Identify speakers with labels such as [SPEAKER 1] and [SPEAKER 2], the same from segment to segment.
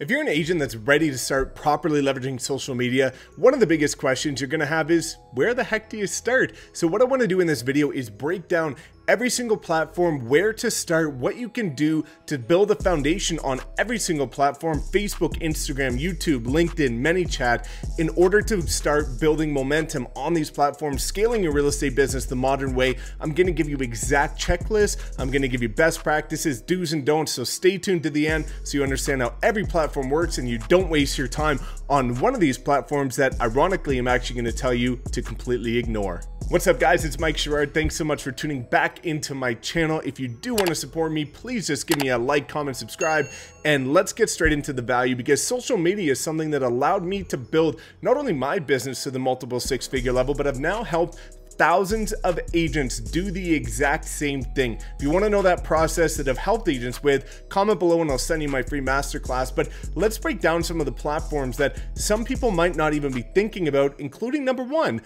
[SPEAKER 1] If you're an agent that's ready to start properly leveraging social media, one of the biggest questions you're gonna have is, where the heck do you start? So what I wanna do in this video is break down every single platform, where to start, what you can do to build a foundation on every single platform, Facebook, Instagram, YouTube, LinkedIn, ManyChat, in order to start building momentum on these platforms, scaling your real estate business the modern way. I'm gonna give you exact checklists. I'm gonna give you best practices, do's and don'ts. So stay tuned to the end so you understand how every platform works and you don't waste your time on one of these platforms that ironically I'm actually gonna tell you to completely ignore. What's up guys, it's Mike Sherrard. Thanks so much for tuning back into my channel. If you do want to support me, please just give me a like, comment, subscribe, and let's get straight into the value because social media is something that allowed me to build not only my business to the multiple six figure level, but I've now helped thousands of agents do the exact same thing. If you want to know that process that I've helped agents with, comment below and I'll send you my free masterclass. But let's break down some of the platforms that some people might not even be thinking about, including number one,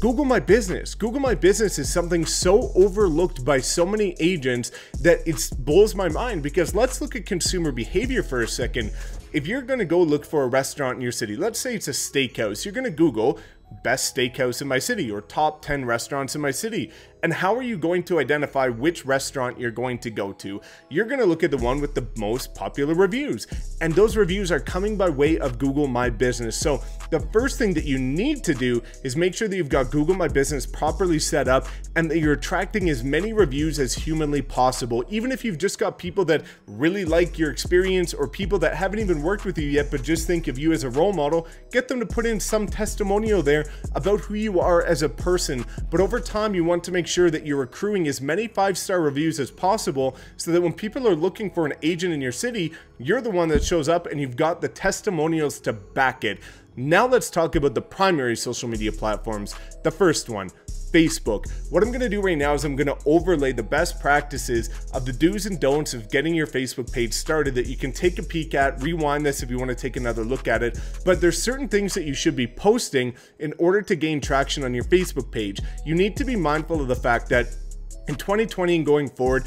[SPEAKER 1] Google My Business. Google My Business is something so overlooked by so many agents that it blows my mind because let's look at consumer behavior for a second. If you're to go look for a restaurant in your city, let's say it's a steakhouse, you're to Google best steakhouse in my city or top 10 restaurants in my city. And how are you going to identify which restaurant you're going to go to? You're going to look at the one with the most popular reviews. And those reviews are coming by way of Google My Business. So the first thing that you need to do is make sure that you've got Google My Business properly set up and that you're attracting as many reviews as humanly possible. Even if you've just got people that really like your experience or people that haven't even worked with you yet, but just think of you as a role model, get them to put in some testimonial there about who you are as a person. But over time, you want to make sure that you're accruing as many five star reviews as possible so that when people are looking for an agent in your city, you're the one that shows up and you've got the testimonials to back it. Now let's talk about the primary social media platforms. The first one, Facebook. What I'm gonna do right now is I'm gonna overlay the best practices of the do's and don'ts of getting your Facebook page started that you can take a peek at, rewind this if you wanna take another look at it. But there's certain things that you should be posting in order to gain traction on your Facebook page. You need to be mindful of the fact that in 2020 and going forward,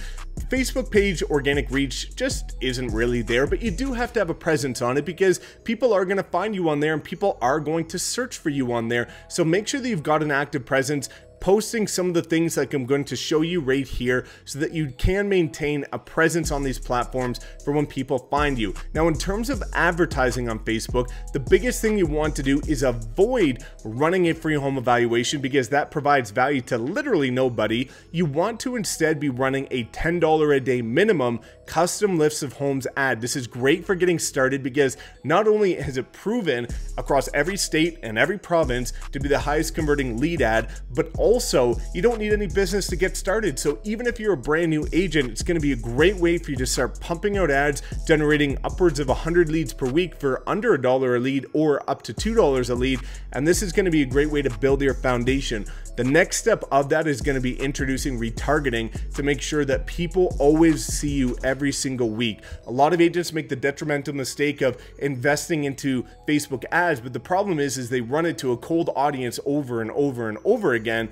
[SPEAKER 1] Facebook page organic reach just isn't really there, but you do have to have a presence on it because people are going to find you on there and people are going to search for you on there. So make sure that you've got an active presence posting some of the things like I'm going to show you right here so that you can maintain a presence on these platforms for when people find you. Now, in terms of advertising on Facebook, the biggest thing you want to do is avoid running a free home evaluation because that provides value to literally nobody. You want to instead be running a $10 a day minimum custom lifts of homes ad. This is great for getting started because not only has it proven across every state and every province to be the highest converting lead ad, but also also, you don't need any business to get started. So even if you're a brand new agent, it's going to be a great way for you to start pumping out ads, generating upwards of 100 leads per week for under a dollar a lead or up to $2 a lead. And this is going to be a great way to build your foundation. The next step of that is going to be introducing retargeting to make sure that people always see you every single week. A lot of agents make the detrimental mistake of investing into Facebook ads, but the problem is is they run it to a cold audience over and over and over again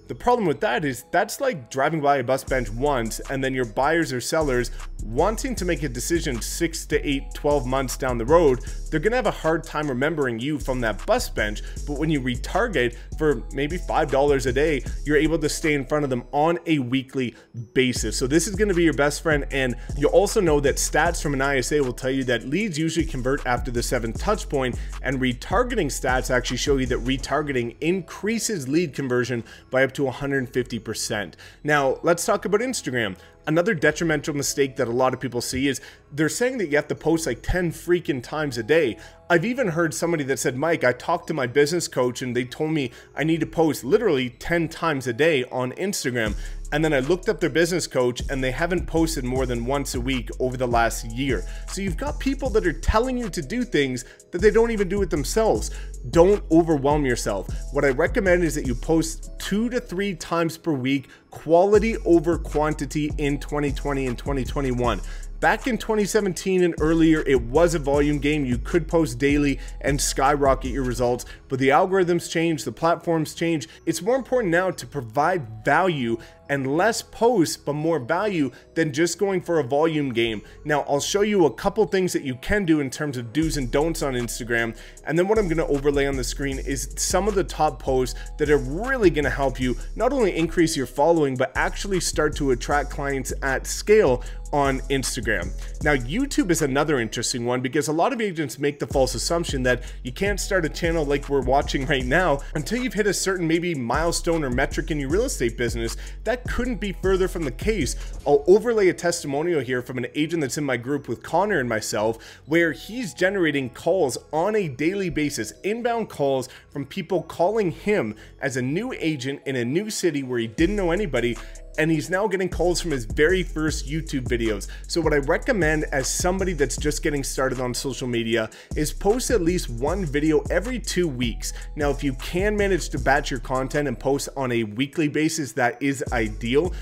[SPEAKER 1] the problem with that is that's like driving by a bus bench once and then your buyers or sellers wanting to make a decision 6 to 8, 12 months down the road, they're going to have a hard time remembering you from that bus bench. But when you retarget for maybe $5 a day, you're able to stay in front of them on a weekly basis. So this is going to be your best friend. And you also know that stats from an ISA will tell you that leads usually convert after the seventh touch point and retargeting stats actually show you that retargeting increases lead conversion by to 150%. Now, let's talk about Instagram. Another detrimental mistake that a lot of people see is they're saying that you have to post like 10 freaking times a day. I've even heard somebody that said, Mike, I talked to my business coach and they told me I need to post literally 10 times a day on Instagram. And then I looked up their business coach and they haven't posted more than once a week over the last year. So you've got people that are telling you to do things that they don't even do it themselves. Don't overwhelm yourself. What I recommend is that you post two to three times per week, quality over quantity in 2020 and 2021. Back in 2017 and earlier, it was a volume game. You could post daily and skyrocket your results, but the algorithms change, the platforms change. It's more important now to provide value and less posts but more value than just going for a volume game. Now, I'll show you a couple things that you can do in terms of do's and don'ts on Instagram, and then what I'm gonna overlay on the screen is some of the top posts that are really gonna help you not only increase your following, but actually start to attract clients at scale on Instagram. Now, YouTube is another interesting one because a lot of agents make the false assumption that you can't start a channel like we're watching right now until you've hit a certain maybe milestone or metric in your real estate business. That couldn't be further from the case. I'll overlay a testimonial here from an agent that's in my group with Connor and myself, where he's generating calls on a daily basis, inbound calls from people calling him as a new agent in a new city where he didn't know anybody and he's now getting calls from his very first YouTube videos. So what I recommend as somebody that's just getting started on social media is post at least one video every two weeks. Now, if you can manage to batch your content and post on a weekly basis, that is ideal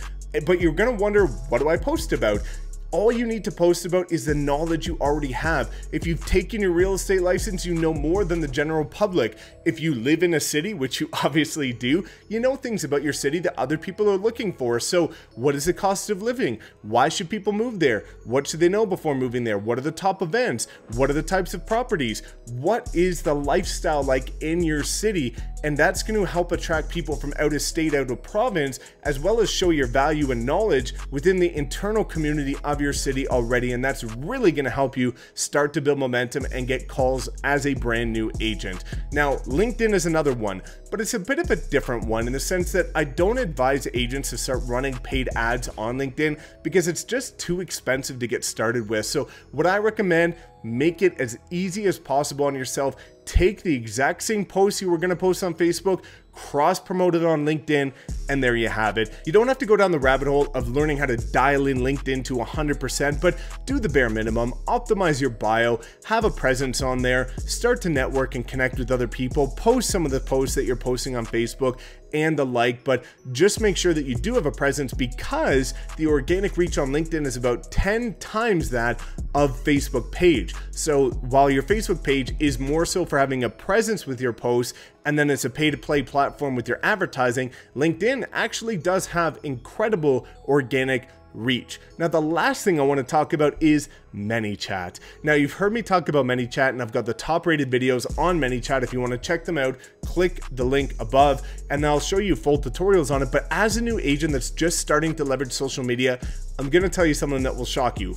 [SPEAKER 1] but you're gonna wonder what do I post about? All you need to post about is the knowledge you already have. If you've taken your real estate license, you know more than the general public. If you live in a city, which you obviously do, you know things about your city that other people are looking for. So, what is the cost of living? Why should people move there? What should they know before moving there? What are the top events? What are the types of properties? What is the lifestyle like in your city? And that's going to help attract people from out of state, out of province, as well as show your value and knowledge within the internal community of your city already, and that's really gonna help you start to build momentum and get calls as a brand new agent. Now, LinkedIn is another one, but it's a bit of a different one in the sense that I don't advise agents to start running paid ads on LinkedIn because it's just too expensive to get started with. So, what I recommend, make it as easy as possible on yourself. Take the exact same post you were going to post on Facebook, cross promote it on LinkedIn, and there you have it. You don't have to go down the rabbit hole of learning how to dial in LinkedIn to 100%, but do the bare minimum, optimize your bio, have a presence on there, start to network and connect with other people, post some of the posts that you're posting on Facebook, and the like, but just make sure that you do have a presence because the organic reach on LinkedIn is about 10 times that of Facebook page. So while your Facebook page is more so for having a presence with your posts and then it's a pay to play platform with your advertising, LinkedIn actually does have incredible organic reach. Now, the last thing I want to talk about is ManyChat. Now, you've heard me talk about ManyChat, and I've got the top rated videos on ManyChat. If you want to check them out, click the link above, and I'll show you full tutorials on it. But as a new agent that's just starting to leverage social media, I'm going to tell you something that will shock you.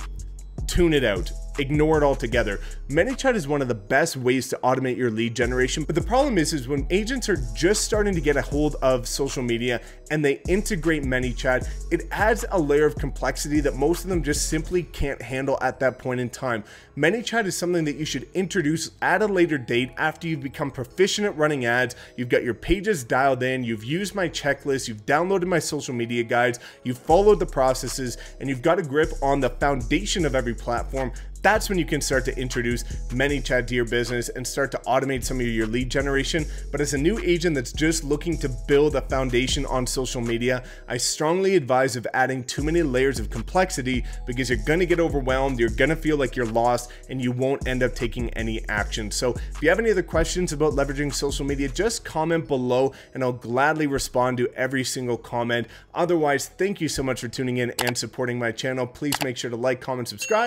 [SPEAKER 1] Tune it out ignore it altogether. ManyChat is one of the best ways to automate your lead generation, but the problem is, is when agents are just starting to get a hold of social media and they integrate ManyChat, it adds a layer of complexity that most of them just simply can't handle at that point in time. ManyChat is something that you should introduce at a later date after you've become proficient at running ads, you've got your pages dialed in, you've used my checklist, you've downloaded my social media guides, you've followed the processes, and you've got a grip on the foundation of every platform that's when you can start to introduce ManyChat to your business and start to automate some of your lead generation. But as a new agent that's just looking to build a foundation on social media, I strongly advise of adding too many layers of complexity because you're gonna get overwhelmed, you're gonna feel like you're lost, and you won't end up taking any action. So if you have any other questions about leveraging social media, just comment below and I'll gladly respond to every single comment. Otherwise, thank you so much for tuning in and supporting my channel. Please make sure to like, comment,